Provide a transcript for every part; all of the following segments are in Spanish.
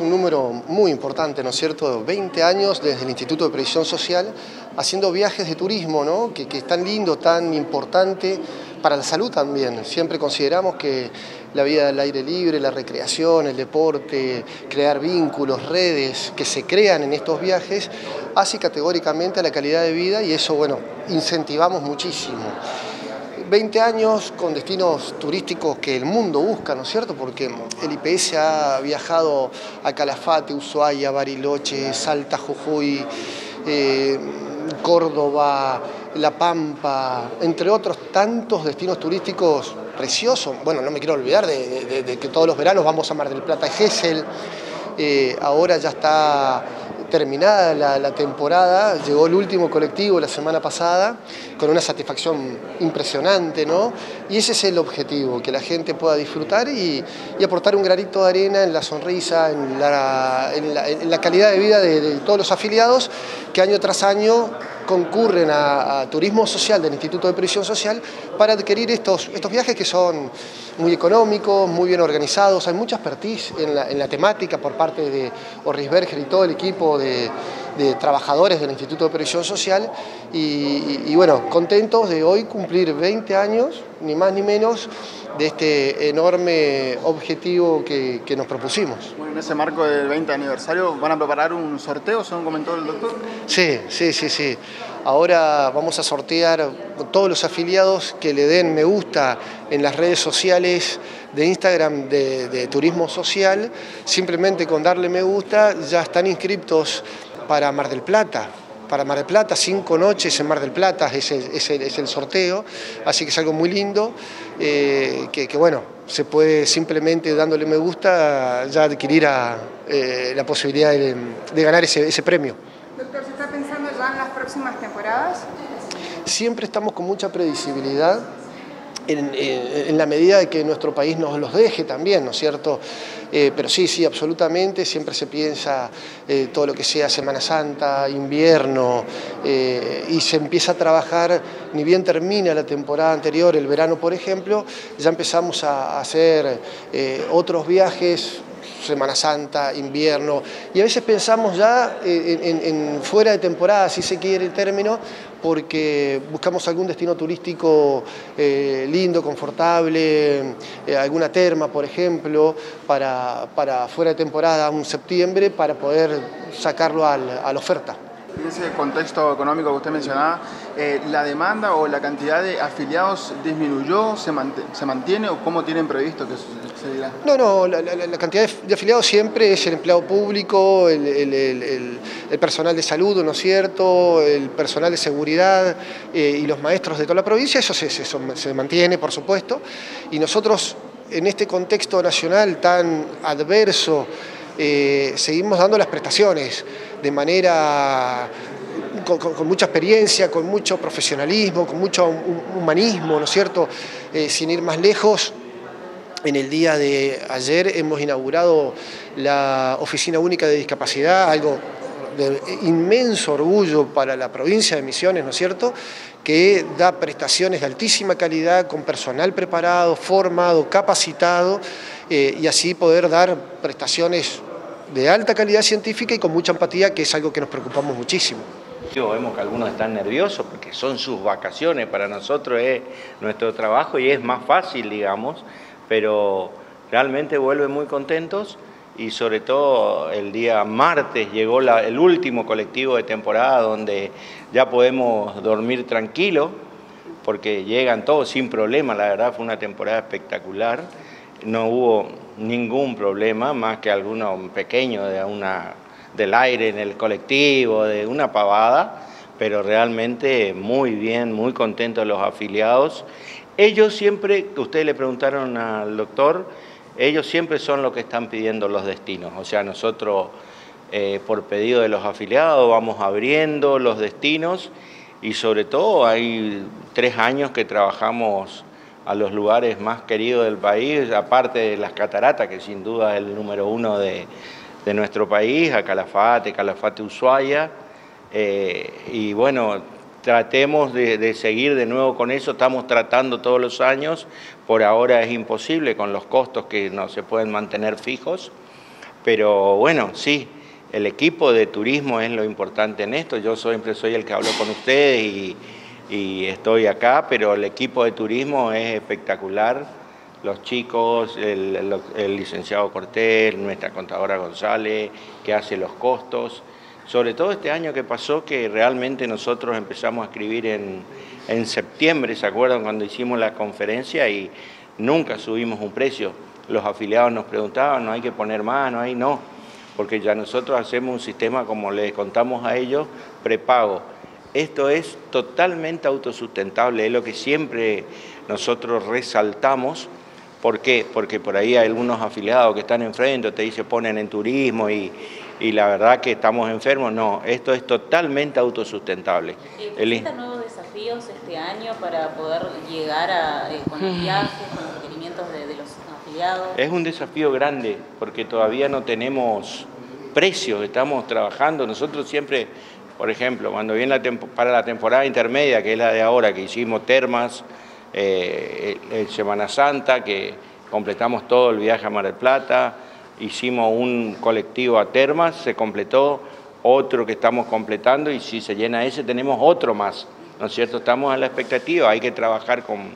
un número muy importante, ¿no es cierto? 20 años desde el Instituto de Previsión Social haciendo viajes de turismo, ¿no? Que, que es tan lindo, tan importante para la salud también. Siempre consideramos que la vida del aire libre, la recreación, el deporte, crear vínculos, redes que se crean en estos viajes, hace categóricamente a la calidad de vida y eso, bueno, incentivamos muchísimo. 20 años con destinos turísticos que el mundo busca, ¿no es cierto? Porque el IPS ha viajado a Calafate, Ushuaia, Bariloche, Salta, Jujuy, eh, Córdoba, La Pampa, entre otros tantos destinos turísticos preciosos. Bueno, no me quiero olvidar de, que todos los veranos vamos a Mar del Plata y Gesell. Eh, ahora ya está terminada la, temporada, llegó el último colectivo la semana pasada con una satisfacción impresionante, ¿no? Y ese es el objetivo, que la gente pueda disfrutar y, aportar un granito de arena en la sonrisa, en la, calidad de vida de, todos los afiliados que año tras año concurren a, turismo social del Instituto de Previsión Social para adquirir estos, estos viajes que son muy económicos, muy bien organizados, hay mucha expertise en la, temática por parte de Berger y todo el equipo de, trabajadores del Instituto de Previsión Social. Y, bueno, contentos de hoy cumplir 20 años, ni más ni menos, de este enorme objetivo que, nos propusimos. Bueno, en ese marco del 20 aniversario, ¿van a preparar un sorteo, según comentó el doctor? Sí, sí, sí, sí. Ahora vamos a sortear todos los afiliados que le den me gusta en las redes sociales de Instagram de, Turismo Social. Simplemente con darle me gusta ya están inscriptos para Mar del Plata para Mar del Plata, cinco noches en Mar del Plata es el, sorteo, así que es algo muy lindo, eh, que, bueno, se puede simplemente dándole me gusta ya adquirir eh, la posibilidad de, ganar ese premio próximas temporadas? Siempre estamos con mucha previsibilidad. En, la medida de que nuestro país nos los deje también, ¿no es cierto? Eh, pero sí, sí, absolutamente, siempre se piensa eh, todo lo que sea Semana Santa, invierno, eh, y se empieza a trabajar, ni bien termina la temporada anterior, el verano por ejemplo, ya empezamos a hacer otros viajes Semana Santa, invierno, y a veces pensamos ya en, fuera de temporada, si se quiere el término, porque buscamos algún destino turístico eh, lindo, confortable, eh, alguna terma, por ejemplo, para, fuera de temporada, un septiembre, para poder sacarlo a la oferta. En ese contexto económico que usted mencionaba, eh, ¿la demanda o la cantidad de afiliados disminuyó, se, mantiene o cómo tienen previsto que se dirá? No, no, la, cantidad de afiliados siempre es el empleado público, el, personal de salud, ¿no es cierto?, el personal de seguridad eh, y los maestros de toda la provincia, eso se, se mantiene, por supuesto, y nosotros en este contexto nacional tan adverso, eh, seguimos dando las prestaciones de manera con, mucha experiencia, con mucho profesionalismo, con mucho humanismo, ¿no es cierto? Eh, sin ir más lejos, en el día de ayer hemos inaugurado la Oficina Única de Discapacidad, algo de inmenso orgullo para la provincia de Misiones, ¿no es cierto?, que da prestaciones de altísima calidad, con personal preparado, formado, capacitado, eh, y así poder dar prestaciones de alta calidad científica y con mucha empatía, que es algo que nos preocupamos muchísimo. Vemos que algunos están nerviosos porque son sus vacaciones, para nosotros es nuestro trabajo y es más fácil, digamos, pero realmente vuelven muy contentos y sobre todo el día martes llegó el último colectivo de temporada donde ya podemos dormir tranquilo porque llegan todos sin problema, la verdad fue una temporada espectacular no hubo ningún problema, más que alguno pequeño de una, del aire en el colectivo, de una pavada, pero realmente muy bien, muy contentos los afiliados. Ellos siempre, ustedes le preguntaron al doctor, ellos siempre son los que están pidiendo los destinos, o sea, nosotros eh, por pedido de los afiliados vamos abriendo los destinos y sobre todo hay tres años que trabajamos a los lugares más queridos del país, aparte de las cataratas, que sin duda es el número uno de, nuestro país, a Calafate, Calafate Ushuaia. Eh, y bueno, tratemos de, seguir de nuevo con eso, estamos tratando todos los años, por ahora es imposible con los costos que no se pueden mantener fijos, Pero bueno, sí, el equipo de turismo es lo importante en esto. Yo siempre soy el que hablo con ustedes y, estoy acá, pero el equipo de turismo es espectacular. Los chicos, el, licenciado Cortés, nuestra contadora González, que hace los costos. Sobre todo este año que pasó, que realmente nosotros empezamos a escribir en, en septiembre, ¿se acuerdan? Cuando hicimos la conferencia y nunca subimos un precio. Los afiliados nos preguntaban, no hay que poner más, no hay, no porque ya nosotros hacemos un sistema, como les contamos a ellos, prepago. Esto es totalmente autosustentable, es lo que siempre nosotros resaltamos. ¿Por qué? Porque por ahí hay algunos afiliados que están enfrente, te dicen ponen en turismo y, la verdad que estamos enfermos. No, esto es totalmente autosustentable. ¿Presentan nuevos desafíos este año para poder llegar a, eh, con los viajes, con los requerimientos de, de los es un desafío grande porque todavía no tenemos precios, estamos trabajando. Nosotros siempre, por ejemplo, cuando viene la para la temporada intermedia, que es la de ahora, que hicimos termas, eh, Semana Santa, que completamos todo el viaje a Mar del Plata, hicimos un colectivo a termas, se completó otro que estamos completando y si se llena ese tenemos otro más, ¿no es cierto? Estamos a la expectativa, hay que trabajar con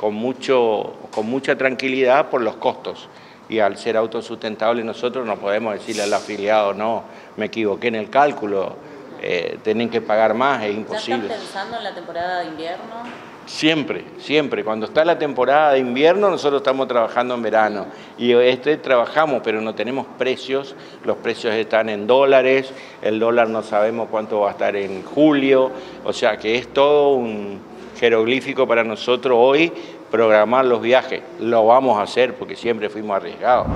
con, mucho, con mucha tranquilidad por los costos. Y al ser autosustentable nosotros no podemos decirle al afiliado, no, me equivoqué en el cálculo, eh, tienen que pagar más, es imposible. ¿Ya están pensando en la temporada de invierno? Siempre, siempre. Cuando está la temporada de invierno, nosotros estamos trabajando en verano. Y este trabajamos, pero no tenemos precios. Los precios están en dólares. El dólar no sabemos cuánto va a estar en julio. O sea que es todo un, jeroglífico para nosotros hoy programar los viajes. Lo vamos a hacer porque siempre fuimos arriesgados.